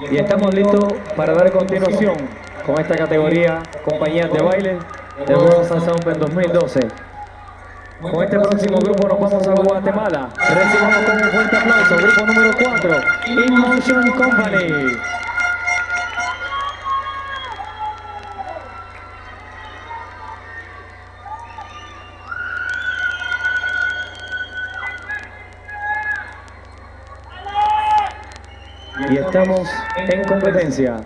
Y estamos listos para dar continuación con esta categoría Compañías de Baile World Salsa Open 2012. Con este próximo grupo nos vamos a Guatemala. Recibamos con un fuerte aplauso, grupo número 4, In Motion Company. Y estamos en competencia.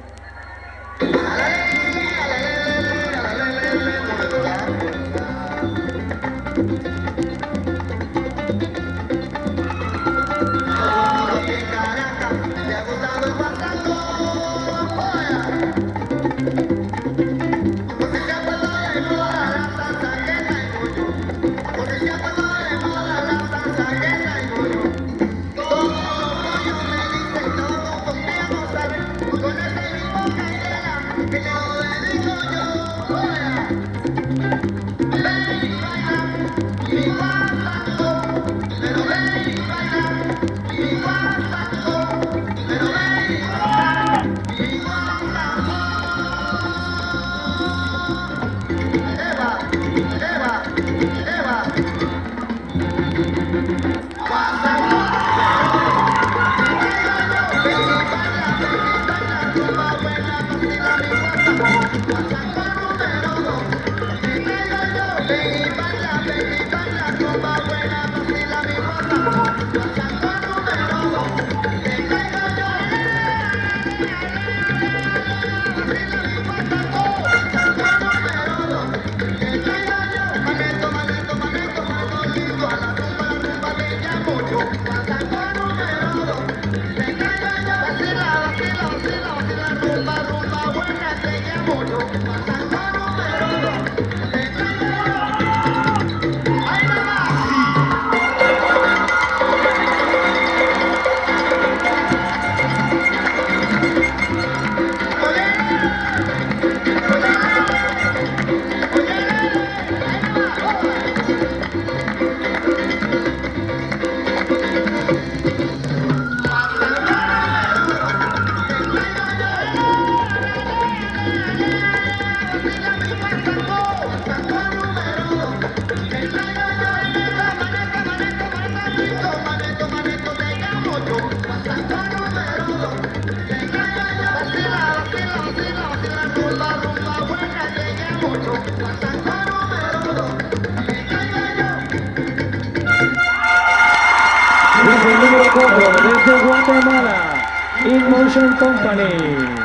残念! Número 4 desde Guatemala, In Motion Company.